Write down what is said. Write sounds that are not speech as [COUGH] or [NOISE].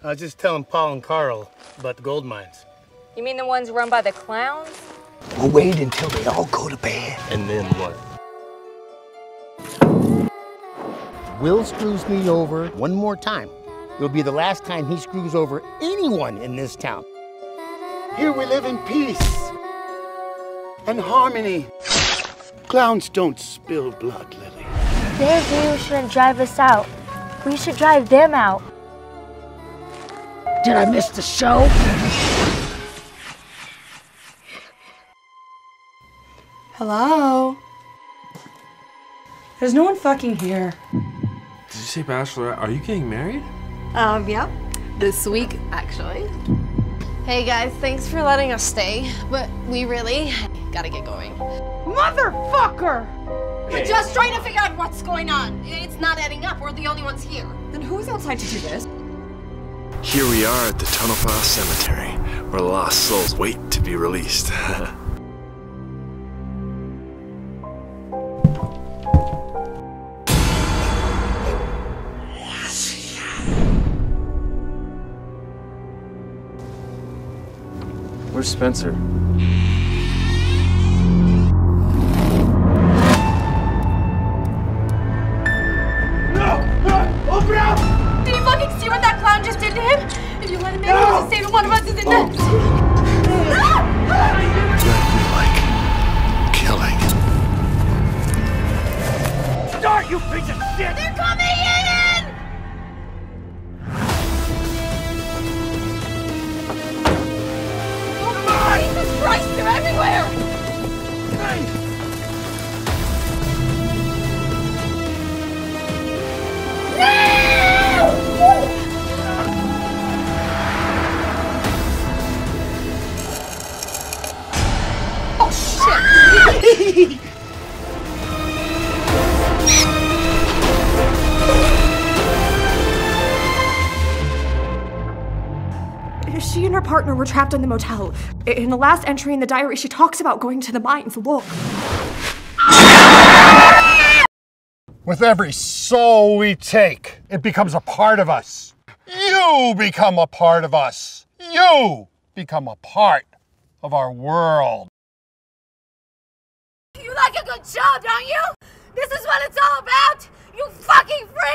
I was just telling Paul and Carl about the gold mines. You mean the ones run by the clowns? We'll wait until they all go to bed. And then what? Will screws me over one more time. It'll be the last time he screws over anyone in this town. Here we live in peace and harmony. Clowns don't spill blood, Lily. Their view shouldn't drive us out. We should drive them out. Did I miss the show? Hello? There's no one fucking here. Did you say bachelorette? Are you getting married? Um, yep. This week, actually. Hey guys, thanks for letting us stay, but we really gotta get going. Motherfucker! We're just trying to figure out what's going on. It's not adding up. We're the only ones here. Then who's outside to do this? Here we are at the Tonopah Cemetery, where lost souls wait to be released. [LAUGHS] Where's Spencer? One of us is in there. That you like killing. Start, you piece of shit! They're coming in! Oh, Jesus Christ, they're everywhere! Oh [LAUGHS] She and her partner were trapped in the motel. In the last entry in the diary, she talks about going to the mines. Look. With every soul we take, it becomes a part of us. You become a part of us. You become a part of our world. Like a good show, don't you? This is what it's all about! You fucking freaks!